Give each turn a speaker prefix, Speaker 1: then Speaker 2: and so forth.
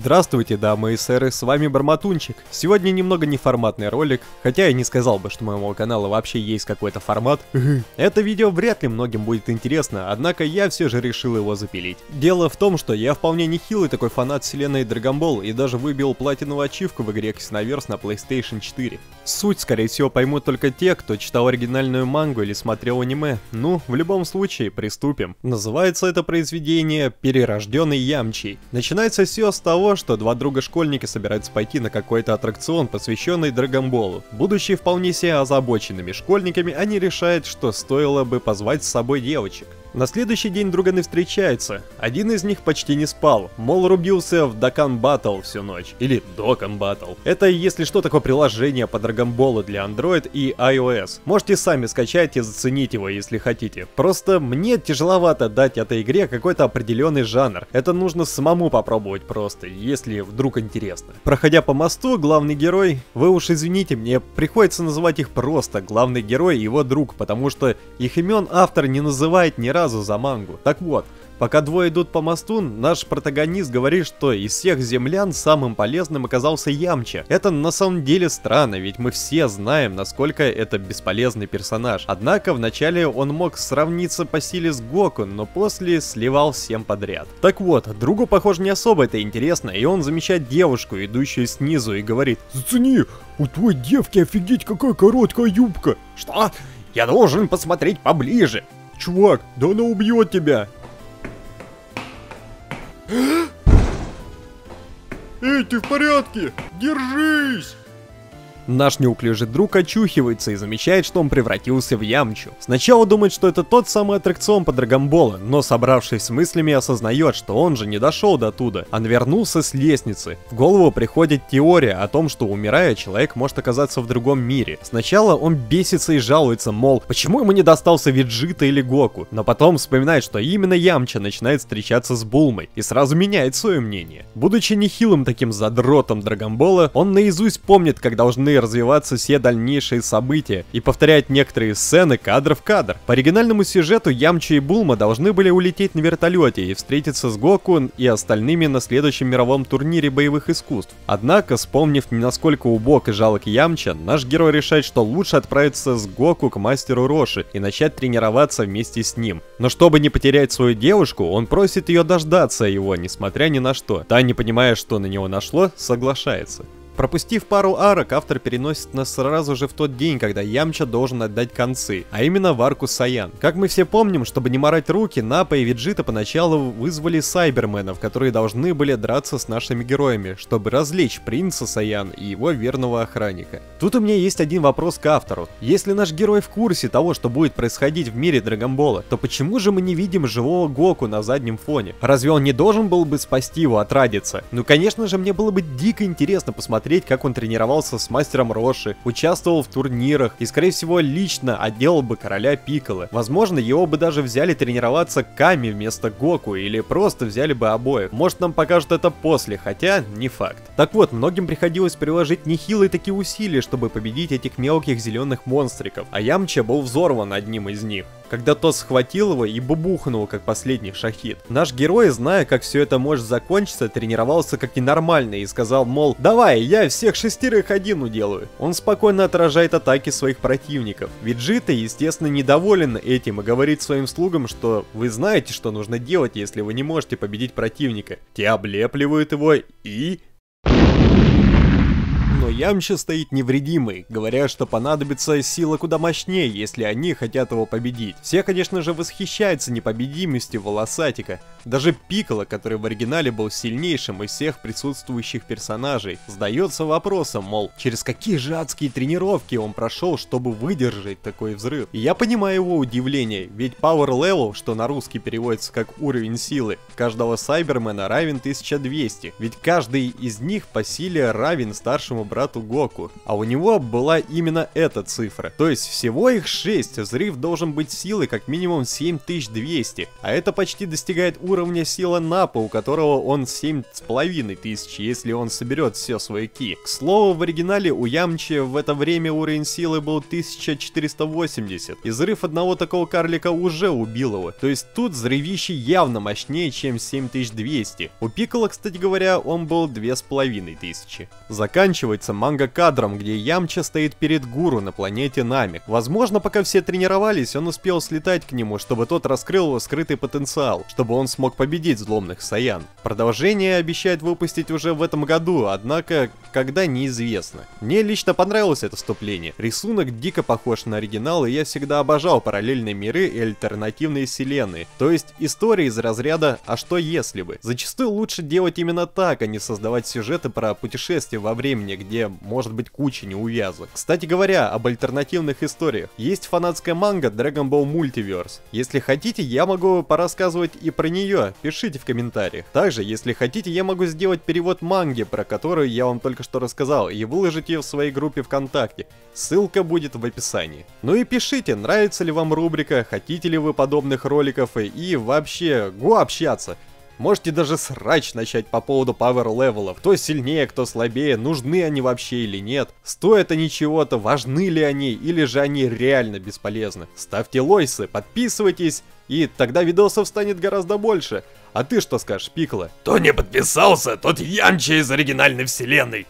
Speaker 1: Здравствуйте, дамы и сэры, с вами Барматунчик. Сегодня немного неформатный ролик, хотя я не сказал бы, что у моего канала вообще есть какой-то формат. Это видео вряд ли многим будет интересно, однако я все же решил его запилить. Дело в том, что я вполне нехилый такой фанат вселенной Ball и даже выбил платиновую ачивку в игре Xenoverse на PlayStation 4. Суть, скорее всего, поймут только те, кто читал оригинальную мангу или смотрел аниме. Ну, в любом случае, приступим. Называется это произведение «Перерожденный Ямчий». Начинается все с того, того, что два друга-школьника собираются пойти на какой-то аттракцион, посвященный Драгонболу. Будучи вполне себе озабоченными школьниками, они решают, что стоило бы позвать с собой девочек. На следующий день друганы встречаются. Один из них почти не спал, мол, рубился в Докан Battle всю ночь. Или Докан Battle. Это, если что, такое приложение по Драгонболу для Android и iOS. Можете сами скачать и заценить его, если хотите. Просто мне тяжеловато дать этой игре какой-то определенный жанр. Это нужно самому попробовать просто, если вдруг интересно. Проходя по мосту, главный герой, вы уж извините, мне приходится называть их просто главный герой и его друг, потому что их имен автор не называет ни разу разу за мангу. Так вот, Пока двое идут по мосту, наш протагонист говорит, что из всех землян самым полезным оказался Ямча. Это на самом деле странно, ведь мы все знаем, насколько это бесполезный персонаж. Однако вначале он мог сравниться по силе с Гоку, но после сливал всем подряд. Так вот, другу, похоже, не особо это интересно, и он замечает девушку, идущую снизу, и говорит
Speaker 2: «Зацени, у твоей девки офигеть какая короткая юбка!»
Speaker 1: «Что? Я должен посмотреть поближе!»
Speaker 2: Чувак, да она убьет тебя! Эй, ты в порядке? Держись!
Speaker 1: Наш неуклюжий друг очухивается и замечает, что он превратился в Ямчу. Сначала думает, что это тот самый аттракцион по Драгонбола, но собравшись с мыслями осознает, что он же не дошел до туда, а вернулся с лестницы. В голову приходит теория о том, что умирая, человек может оказаться в другом мире. Сначала он бесится и жалуется, мол, почему ему не достался Виджита или Гоку, но потом вспоминает, что именно Ямча начинает встречаться с Булмой и сразу меняет свое мнение. Будучи нехилым таким задротом Драгонбола, он наизусть помнит, как должны развиваться все дальнейшие события и повторять некоторые сцены кадр в кадр. По оригинальному сюжету Ямчи и Булма должны были улететь на вертолете и встретиться с Гоку и остальными на следующем мировом турнире боевых искусств. Однако, вспомнив насколько убог и жалок Ямча, наш герой решает, что лучше отправиться с Гоку к мастеру Роши и начать тренироваться вместе с ним. Но чтобы не потерять свою девушку, он просит ее дождаться его, несмотря ни на что. Та, не понимая, что на него нашло, соглашается. Пропустив пару арок, автор переносит нас сразу же в тот день, когда Ямча должен отдать концы, а именно в арку Саян. Как мы все помним, чтобы не морать руки, Напа и Виджита поначалу вызвали сайберменов, которые должны были драться с нашими героями, чтобы развлечь принца Саян и его верного охранника. Тут у меня есть один вопрос к автору. Если наш герой в курсе того, что будет происходить в мире Драгонбола, то почему же мы не видим живого Гоку на заднем фоне? Разве он не должен был бы спасти его от Радица? Ну конечно же мне было бы дико интересно посмотреть посмотреть, как он тренировался с мастером Роши, участвовал в турнирах и, скорее всего, лично отделал бы короля Пикколо. Возможно, его бы даже взяли тренироваться Ками вместо Гоку или просто взяли бы обоих. Может, нам покажут это после, хотя не факт. Так вот, многим приходилось приложить нехилые такие усилия, чтобы победить этих мелких зеленых монстриков, а Ямча был взорван одним из них когда тот схватил его и бубухнул, как последний шахид. Наш герой, зная, как все это может закончиться, тренировался как ненормальный и сказал, мол, давай, я всех шестерых один уделаю. Он спокойно отражает атаки своих противников. Виджита, естественно, недоволен этим и говорит своим слугам, что вы знаете, что нужно делать, если вы не можете победить противника. Те облепливают его и но Ямча стоит невредимый, говоря, что понадобится сила куда мощнее, если они хотят его победить. Все, конечно же, восхищаются непобедимостью Волосатика. Даже Пикколо, который в оригинале был сильнейшим из всех присутствующих персонажей, задается вопросом, мол, через какие же адские тренировки он прошел, чтобы выдержать такой взрыв. И я понимаю его удивление, ведь Power Level, что на русский переводится как уровень силы, каждого Сайбермена равен 1200, ведь каждый из них по силе равен старшему брату брату Гоку. А у него была именно эта цифра. То есть всего их 6, взрыв должен быть силой как минимум 7200. А это почти достигает уровня силы Напа, у которого он 7500, если он соберет все свои ки. К слову, в оригинале у Ямчи в это время уровень силы был 1480. И взрыв одного такого карлика уже убил его. То есть тут взрывище явно мощнее, чем 7200. У Пикола, кстати говоря, он был 2500. Заканчивается манга кадром, где Ямча стоит перед гуру на планете Намик. Возможно, пока все тренировались, он успел слетать к нему, чтобы тот раскрыл его скрытый потенциал, чтобы он смог победить зломных Саян. Продолжение обещает выпустить уже в этом году, однако, когда неизвестно. Мне лично понравилось это вступление. Рисунок дико похож на оригинал, и я всегда обожал параллельные миры и альтернативные вселенные. То есть истории из разряда «А что если бы?». Зачастую лучше делать именно так, а не создавать сюжеты про путешествия во времени, где может быть куча неувязок. Кстати говоря, об альтернативных историях. Есть фанатская манга Dragon Ball Multiverse. Если хотите, я могу порассказывать и про нее, пишите в комментариях. Также, если хотите, я могу сделать перевод манги, про которую я вам только что рассказал, и выложить ее в своей группе ВКонтакте. Ссылка будет в описании. Ну и пишите, нравится ли вам рубрика, хотите ли вы подобных роликов и вообще, go общаться. Можете даже срач начать по поводу power level ов. Кто сильнее, кто слабее, нужны они вообще или нет. Стоят они чего-то, важны ли они, или же они реально бесполезны. Ставьте лойсы, подписывайтесь, и тогда видосов станет гораздо больше. А ты что скажешь, Пикла?
Speaker 3: Кто не подписался, тот Ямча из оригинальной вселенной.